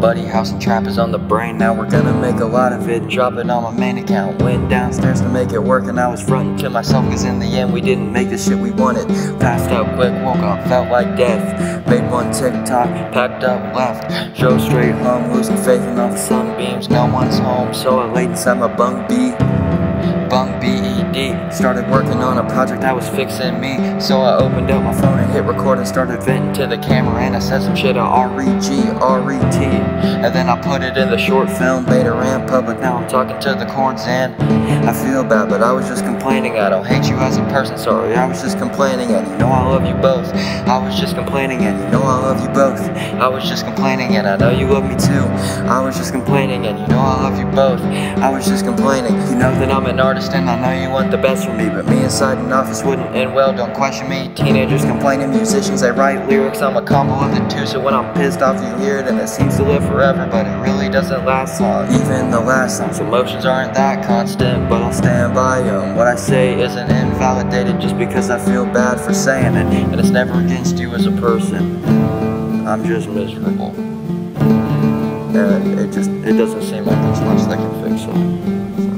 buddy, house and trap is on the brain. Now we're gonna make a lot of it, drop it on my main account. Went downstairs to make it work, and I was fronting to myself, cause in the end we didn't make the shit we wanted. Passed out quick, woke up, felt like death. Made one TikTok, packed up, left. Drove straight home, losing faith in all the sunbeams. No one's home, so I laid inside my bunk B. Bunk BED. Started working on a project that was fixing me. So I opened up my phone and hit record and started venting to the camera. And I said some shit on R-E-G, R-E-T. And then I put it in the short film, Beta ran public. Now I'm talking to the chords and I feel bad, but I was just complaining. I don't hate you as a person, sorry. I was just complaining and you know I love you both. I was just complaining and you know I love you both. I was just complaining and I know you love me too. I was just complaining and you know I love you both. I was just complaining. You know that I'm an artist and I know you want the best for me But me inside an office wouldn't end well, don't question me Teenagers complaining, musicians they write lyrics I'm a combo of the two, so when I'm pissed off you hear it And it seems to live forever, but it really doesn't last long. Even the last songs, emotions aren't that constant But I'll stand by them What I say isn't invalidated just because I feel bad for saying it And it's never against you as a person. I'm just miserable. And it just it doesn't seem like there's much that can fix it.